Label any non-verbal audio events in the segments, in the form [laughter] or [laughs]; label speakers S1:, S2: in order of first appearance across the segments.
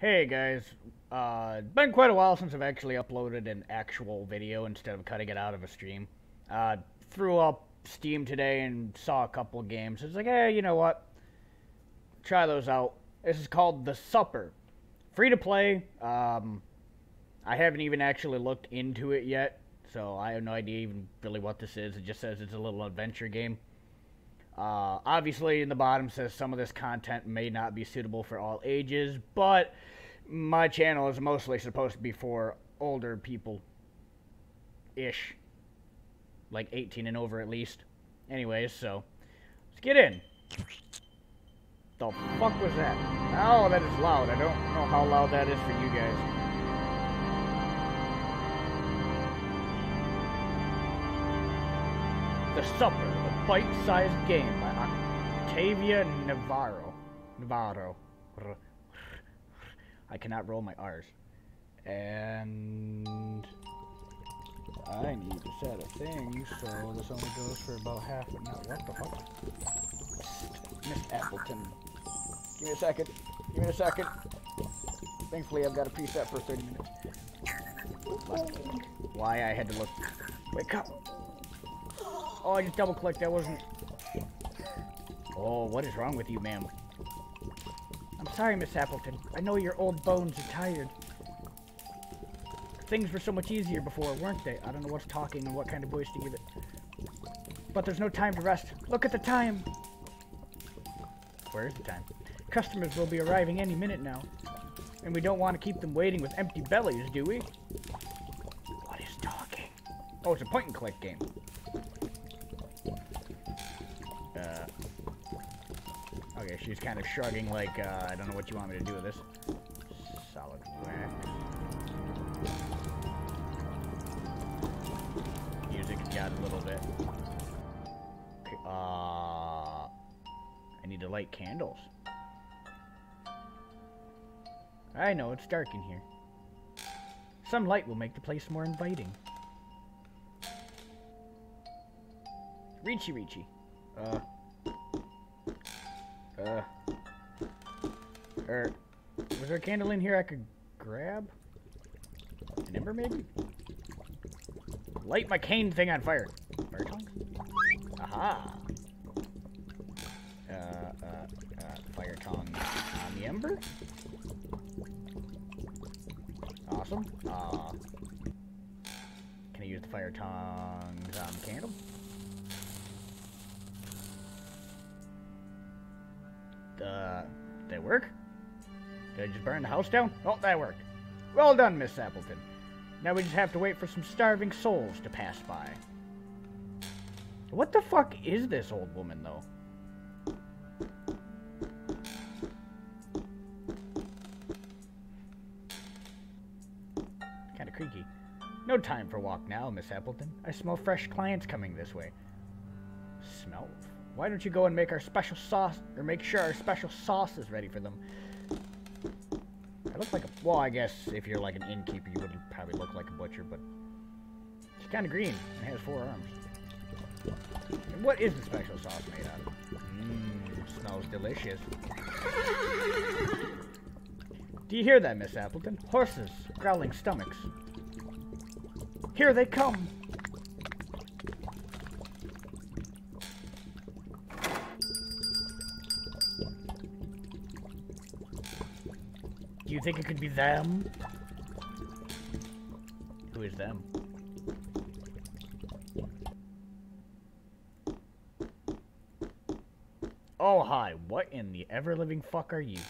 S1: Hey guys, uh, been quite a while since I've actually uploaded an actual video instead of cutting it out of a stream. Uh, threw up Steam today and saw a couple games. It's like, hey, you know what? Try those out. This is called The Supper. Free to play. Um, I haven't even actually looked into it yet, so I have no idea even really what this is. It just says it's a little adventure game. Uh, obviously, in the bottom says some of this content may not be suitable for all ages, but my channel is mostly supposed to be for older people ish. Like 18 and over at least. Anyways, so let's get in. The fuck was that? Oh, that is loud. I don't know how loud that is for you guys. The Supper, bite-sized game by Octavia Navarro. Navarro. I cannot roll my R's. And I need to set a thing, so this only goes for about half an hour. What the fuck? Miss Appleton. Give me a second. Give me a second. Thankfully, I've got a preset for 30 minutes. Why I had to look. Wake up! Oh, I just double clicked. That wasn't. Oh, what is wrong with you, ma'am? I'm sorry, Miss Appleton. I know your old bones are tired. Things were so much easier before, weren't they? I don't know what's talking and what kind of voice to give it. But there's no time to rest. Look at the time! Where is the time? Customers will be arriving any minute now. And we don't want to keep them waiting with empty bellies, do we? What is talking? Oh, it's a point and click game. She's kind of shrugging like, uh, I don't know what you want me to do with this. Solid wax. Music got a little bit. Okay, uh, I need to light candles. I know, it's dark in here. Some light will make the place more inviting. Reachy Reachy. Uh. Uh. Er. Was there a candle in here I could grab? An ember, maybe? Light my cane thing on fire. Fire tongs? Aha! Uh, uh, uh, fire tongs on the ember? Awesome. Uh, can I use the fire tongs on the candle? Uh, did that work? Did I just burn the house down? Oh, that worked. Well done, Miss Appleton. Now we just have to wait for some starving souls to pass by. What the fuck is this old woman, though? Kinda creaky. No time for walk now, Miss Appleton. I smell fresh clients coming this way. Smell? Why don't you go and make our special sauce, or make sure our special sauce is ready for them? I look like a, well, I guess if you're like an innkeeper, you would probably look like a butcher, but she's kind of green and has four arms. And what is the special sauce made out of? Mmm, smells delicious. Do you hear that, Miss Appleton? Horses, growling stomachs. Here they come! Do you think it could be them? Who is them? Oh, hi. What in the ever-living fuck are you?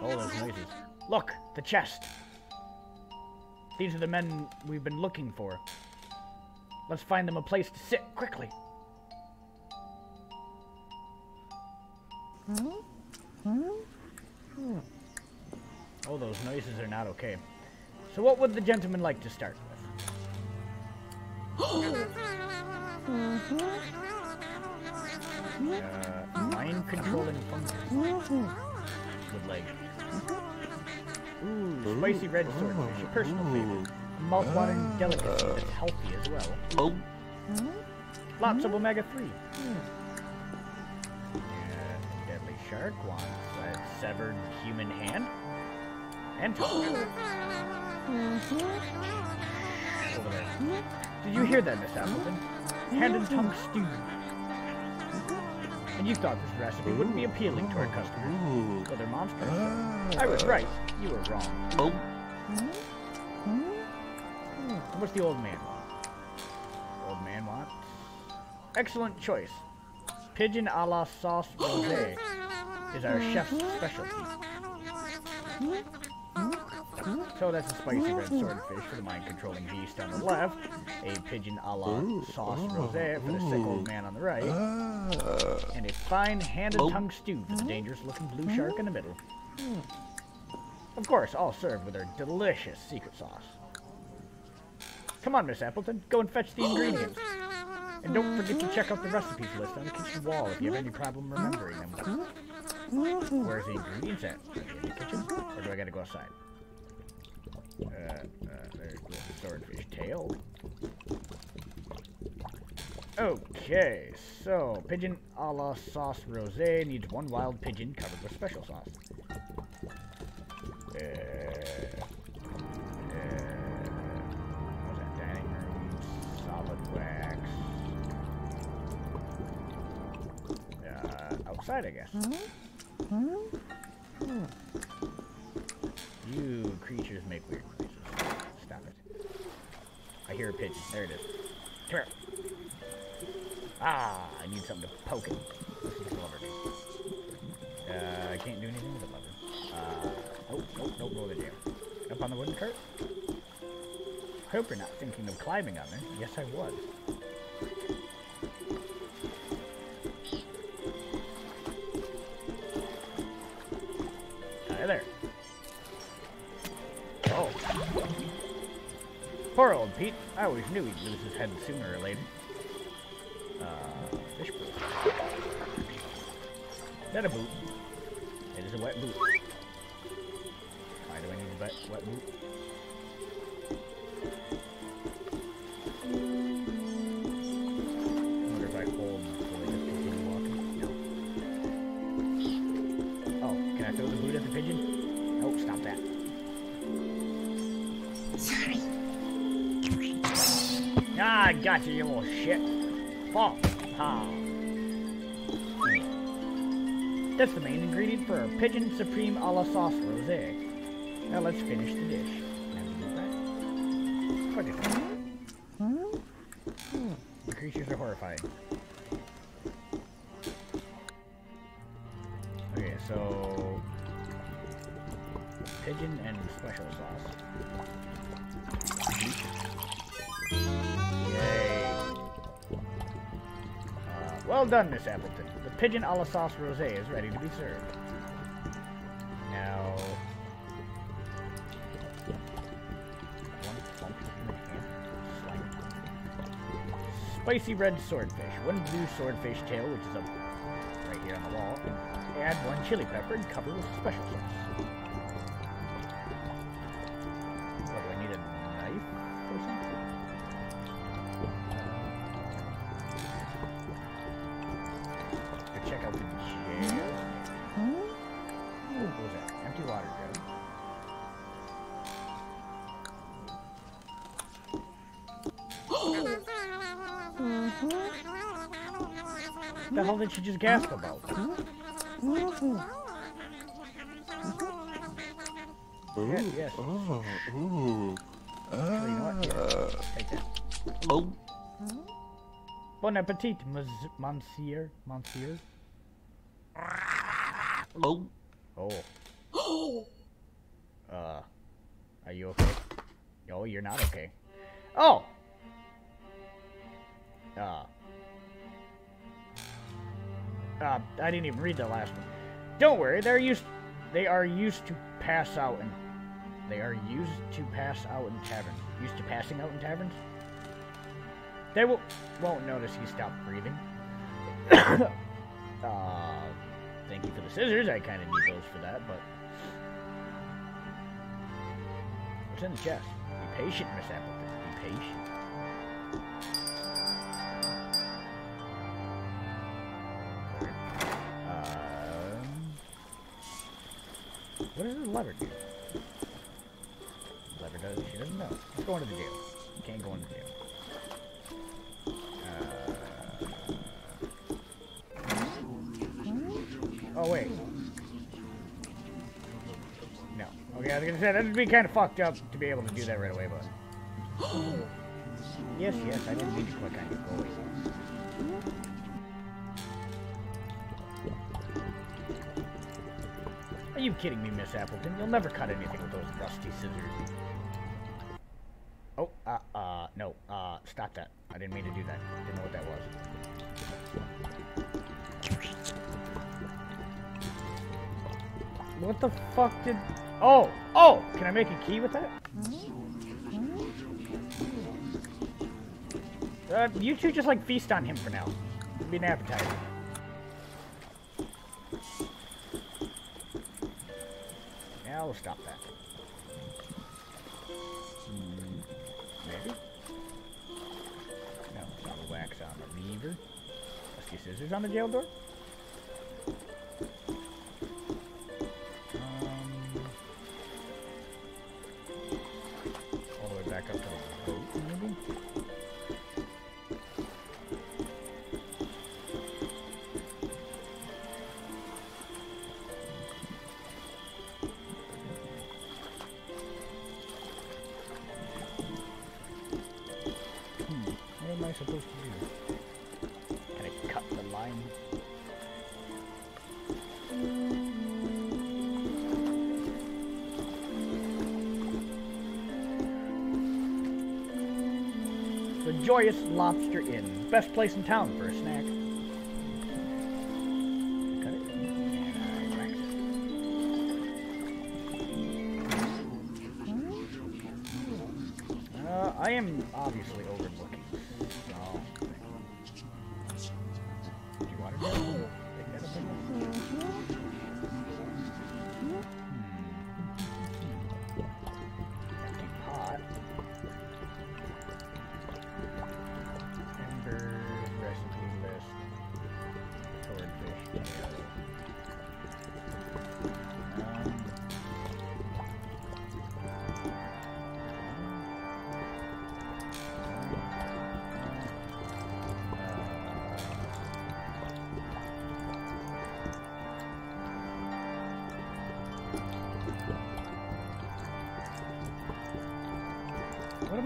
S1: Oh, those noises. Look! The chest! These are the men we've been looking for. Let's find them a place to sit, quickly! Oh, those noises are not okay. So what would the gentleman like to start with? Uh, mind controlling fungus. With legs. Ooh, spicy red swordfish, a personal favorite. A mouth-watering delicacy that's healthy as well.
S2: Oh.
S1: Lots of omega-3. Shark wants a severed human hand and [gasps] tongue. There. Did you hear that, Miss Appleton? Hand and tongue stew. And you thought this recipe wouldn't be appealing to our customers, but they're monsters. I was right. You were wrong.
S2: Oh.
S1: What's the old man want? Old man wants? Excellent choice. Pigeon a la sauce rosé is our chef's specialty. So that's a spicy red swordfish for the mind-controlling beast on the left, a pigeon a la sauce rosé for the sick old man on the right, ah. and a fine hand and tongue stew for the dangerous-looking blue shark in the middle. Of course, all served with our delicious secret sauce. Come on, Miss Appleton, go and fetch the ingredients. And don't forget to check out the recipes list on the kitchen wall if you have any problem remembering them. Where's the ingredients at? In the kitchen? Or do I gotta go outside? Uh, uh, there's the swordfish tail. Okay, so pigeon a la sauce rosé needs one wild pigeon covered with special sauce. Uh, uh, solid wax. Uh, outside, I guess. You creatures make weird noises. Stop it. I hear a pigeon. There it is. Come here. Ah, I need something to poke it. Uh, I can't do anything with the lever. Uh, nope, nope, nope, roll the jam. Up on the wooden cart? I Hope you're not thinking of climbing on there. Yes, I was. Poor old Pete. I always knew he'd lose his head sooner or later. Uh, fish boot. That a boot? It is a wet boot. Why do I need a wet, wet boot? Ah, you, you little shit. Fall. Ha. That's the main ingredient for our Pigeon Supreme a la sauce rosé. Now let's finish the dish. The creatures are horrifying. Okay, so pigeon and special sauce. Yay. Well done, Miss Appleton. The pigeon a la sauce rosé is ready to be served. Now. Spicy red swordfish. One blue swordfish tail, which is up right here on the wall. Add one chili pepper and cover with special sauce. The hell did she just gasp about? Yes, yes.
S2: Oh. Ooh.
S1: Actually, you know what? Here, take that.
S2: Oh.
S1: Bon appetit, monsieur. Monsieur.
S2: Oh.
S1: Oh. [gasps] Uh, are you okay? Oh, you're not okay. Oh. Uh. Uh, I didn't even read the last one. Don't worry, they're used. They are used to pass out and they are used to pass out in taverns. Used to passing out in taverns. They will won't notice he stopped breathing. [coughs] uh, thank you for the scissors. I kind of need those for that, but what's in the chest? Be patient, Miss Appleton. Be patient. Oh wait. No. Okay, I was gonna say that'd be kind of fucked up to be able to do that right away, but. [gasps] yes, yes, I didn't mean to click on you. Go away. Are you kidding me, Miss Appleton? You'll never cut anything with those rusty scissors. Oh, uh, uh, no, uh, stop that. I didn't mean to do that. Didn't know what that was. What the fuck did... Oh! Oh! Can I make a key with that? Uh, you two just, like, feast on him for now. It'll be an appetizer. Now we'll stop that. Hmm, maybe? No, it's not a wax on the lever. Let's see scissors on the jail door. The Joyous Lobster Inn. Best place in town for a snack.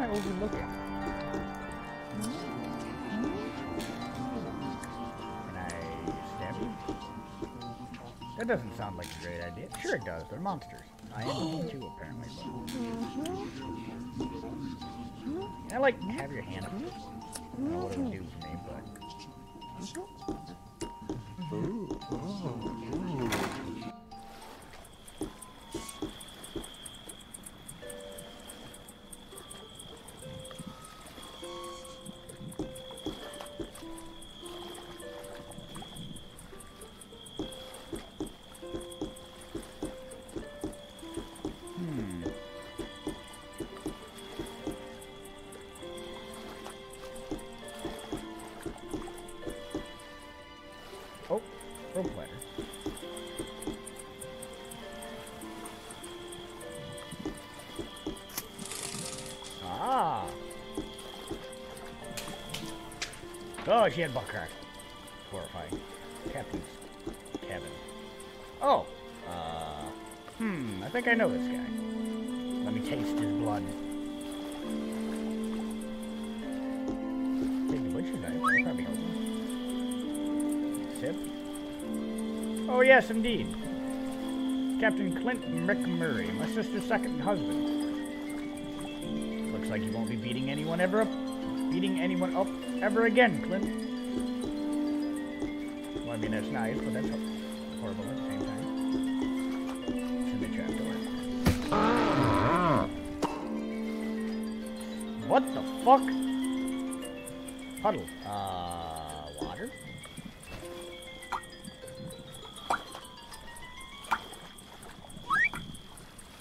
S1: I overlooking? Can I stab you? That doesn't sound like a great idea. Sure it does. They're monsters. I am too, apparently. But... Mm-hmm. Can I, like, have your hand up? I don't know what it would do for me,
S2: Oh,
S1: she had butt crack. Horrifying. Captain's cabin. Oh. Uh. Hmm. I think I know this guy. Let me taste his blood. Take the butcher knife. That'll probably help. Sip. Oh yes, indeed. Captain Clint McMurray, my sister's second husband. Looks like you won't be beating anyone ever up, beating anyone up ever again, Clint. Well, I mean that's nice, but that's horrible at the same time. Should be trapdoor. What the fuck? Puddle. Uh, water?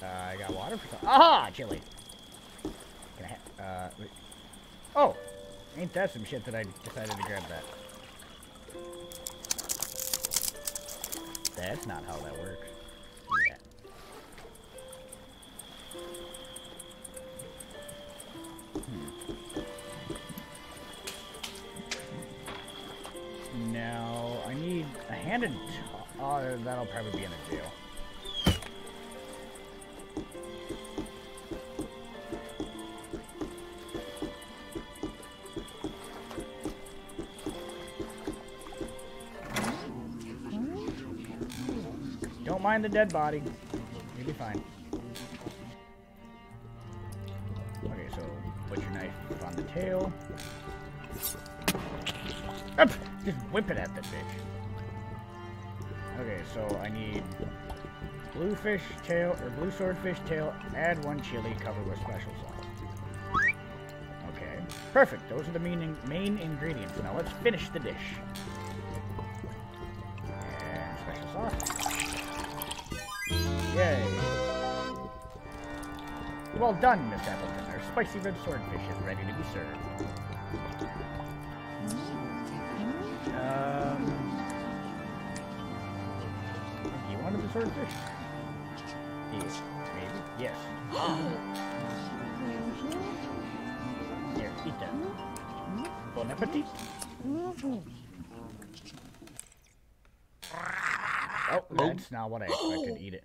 S1: Uh, I got water for some. Aha! Chili. Ain't that some shit that I decided to grab that? That's not how that works. Yeah. Hmm. Now, I need a hand and... Oh, that'll probably be in a jail. Mind the dead body. You'll be fine. Okay, so put your knife on the tail. Up! Just whip it at the bitch. Okay, so I need blue fish tail, or blue swordfish tail, add one chili, cover with special sauce. Okay, perfect. Those are the main ingredients. Now let's finish the dish. Well done, Miss Appleton. Our spicy red swordfish is ready to be served. Um, you wanted the swordfish? Yes, maybe. Yes. Here, eat that. Bon appetit. Oh, that's not what I expected. Eat it.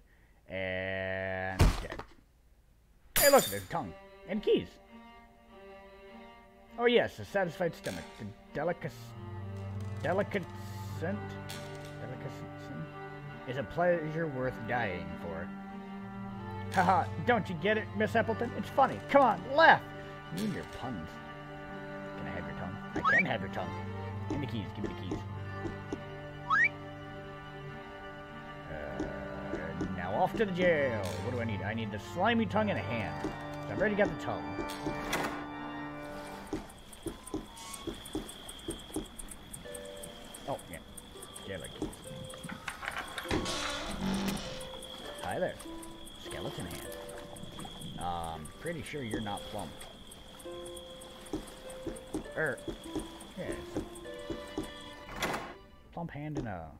S1: And. Hey, look, there's a tongue. And keys. Oh, yes, a satisfied stomach. The delicacy. Delicate scent? Delicacy is a pleasure worth dying for. Haha, don't you get it, Miss Appleton? It's funny. Come on, laugh. You and your puns. Can I have your tongue? I can have your tongue. Give me the keys. Give me the keys. Off to the jail. What do I need? I need the slimy tongue and a hand. So I've already got the tongue. Oh, yeah. Jailer keys. Hi there. Skeleton hand. Um, pretty sure you're not plump. Er, yeah, plump hand and a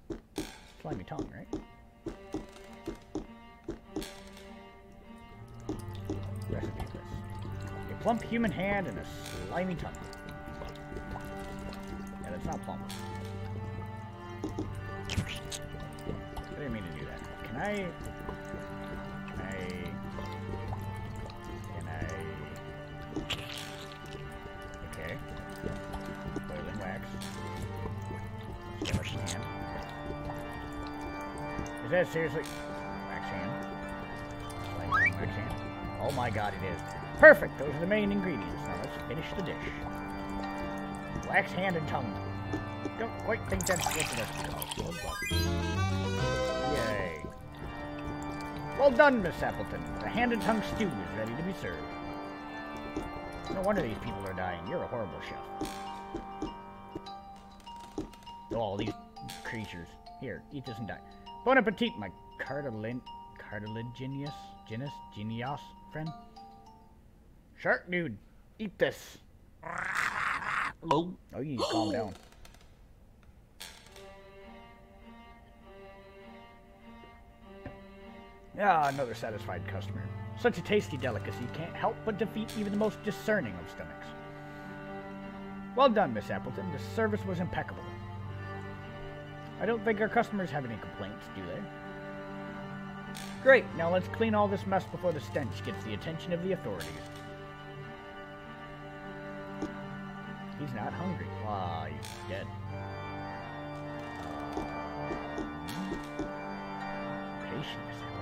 S1: slimy tongue, right? Plump human hand and a slimy tongue. Yeah, that's not plump. I didn't mean to do that. Can I... Can I... Can I... Okay. Boiling wax. Hand. Is that seriously... Wax hand? Wax hand? Oh my god, it is. Perfect! Those are the main ingredients. Now let's finish the dish. Wax hand and tongue. Don't quite think that's what it Yay. Well done, Miss Appleton. The hand and tongue stew is ready to be served. No wonder these people are dying. You're a horrible chef. Oh, all these creatures. Here, eat this and die. Bon appetit, my cartilin cartilaginous genus genius friend. Shark dude, eat this.
S2: Oh,
S1: Oh, you need to calm down. Ah, another satisfied customer. Such a tasty delicacy can't help but defeat even the most discerning of stomachs. Well done, Miss Appleton. The service was impeccable. I don't think our customers have any complaints, do they? Great, now let's clean all this mess before the stench gets the attention of the authorities. He's not hungry. Ah, he's dead. Um, patience.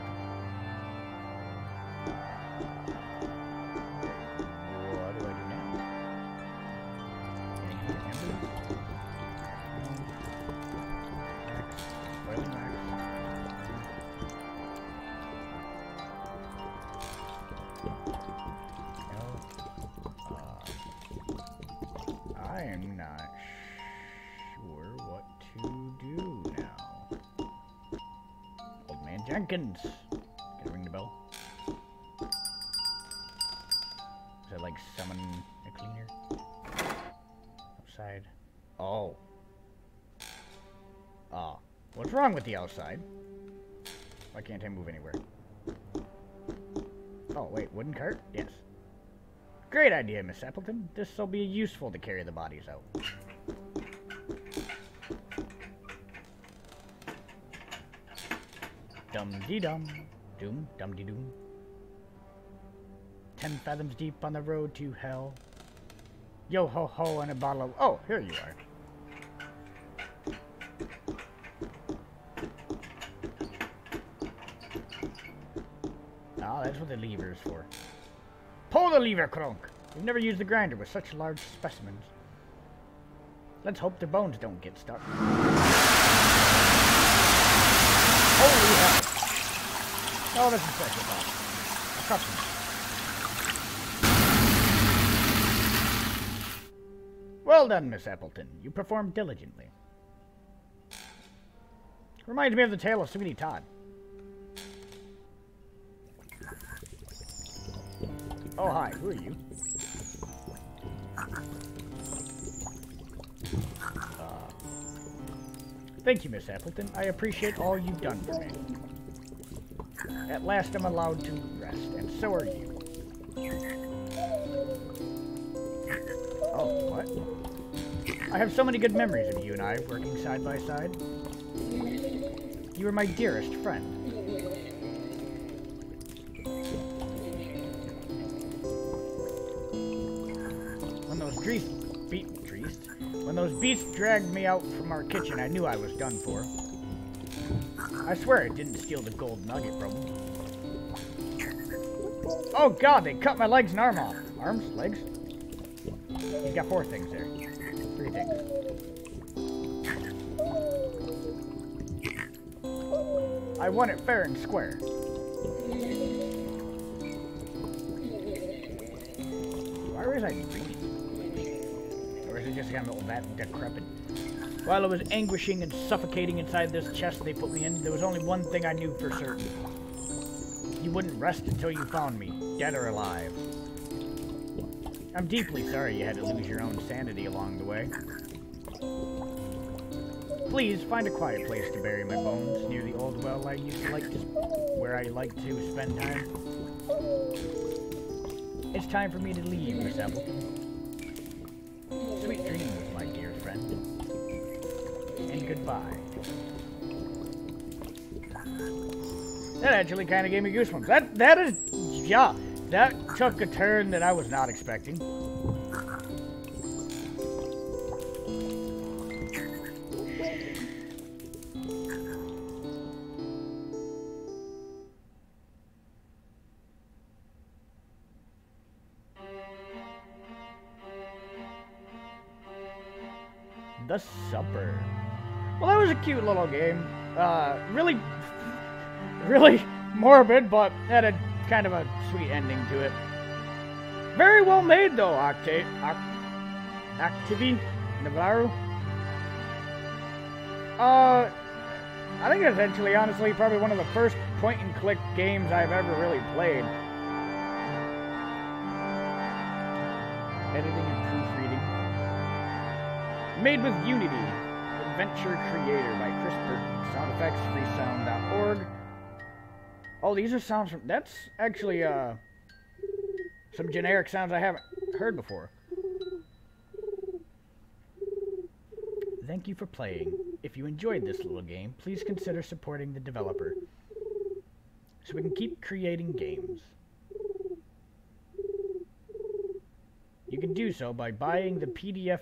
S1: Jenkins. Can ring the bell? Is that like summon a cleaner? Outside. Oh. Ah. What's wrong with the outside? Why can't I move anywhere? Oh, wait, wooden cart? Yes. Great idea, Miss Appleton. This will be useful to carry the bodies out. Dum dee dum. Doom dum dee doom. Ten fathoms deep on the road to hell. Yo ho ho and a bottle of. Oh, here you are. Ah, that's what the lever is for. Pull the lever, Kronk! We've never used the grinder with such large specimens. Let's hope the bones don't get stuck. Holy hell! Oh, special box. A custom. Well done, Miss Appleton. You performed diligently. Reminds me of the tale of Sweeney Todd. Oh, hi. Who are you? Thank you, Miss Appleton. I appreciate all you've done for me. At last I'm allowed to rest, and so are you. Oh, what? I have so many good memories of you and I working side by side. You were my dearest friend. Beasts dragged me out from our kitchen, I knew I was done for. I swear it didn't steal the gold nugget from them. Oh god, they cut my legs and arm off. Arms? Legs? He's got four things there. Three things. I won it fair and square. Why was I? Or it just of that decrepit? While I was anguishing and suffocating inside this chest they put me in, there was only one thing I knew for certain. You wouldn't rest until you found me, dead or alive. I'm deeply sorry you had to lose your own sanity along the way. Please find a quiet place to bury my bones near the old well I used to like to, where I like to spend time. It's time for me to leave, Miss Appleton. That actually kind of gave me goosebumps. That that is, yeah, that took a turn that I was not expecting. The Supper. Well, that was a cute little game. Uh, really, really [laughs] morbid, but had a kind of a sweet ending to it. Very well made, though, Octave. Oct Activi Navarro. Uh, I think it's actually, honestly, probably one of the first point-and-click games I've ever really played. Editing and proofreading. Made with Unity. Adventure Creator by Chris Burton. Sound effects, freesound.org. Oh, these are sounds from... That's actually, uh... Some generic sounds I haven't heard before. Thank you for playing. If you enjoyed this little game, please consider supporting the developer. So we can keep creating games. You can do so by buying the PDF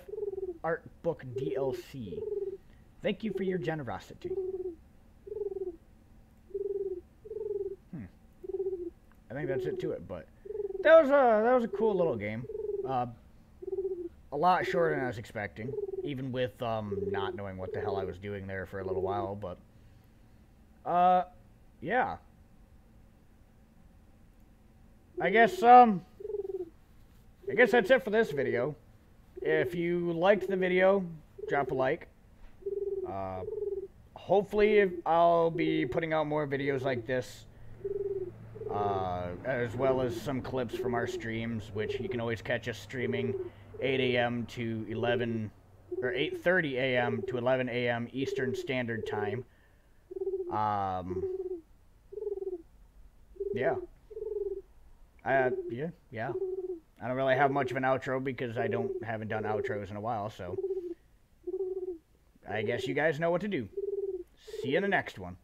S1: art book DLC. Thank you for your generosity. Hmm. I think that's it to it, but that was a that was a cool little game. Uh, a lot shorter than I was expecting, even with um, not knowing what the hell I was doing there for a little while. But uh, yeah. I guess um, I guess that's it for this video. If you liked the video, drop a like. Uh, hopefully, I'll be putting out more videos like this, uh, as well as some clips from our streams, which you can always catch us streaming 8 a.m. to 11 or 8:30 a.m. to 11 a.m. Eastern Standard Time. Um, yeah. Uh, yeah, yeah. I don't really have much of an outro because I don't haven't done outros in a while, so I guess you guys know what to do. See you in the next one.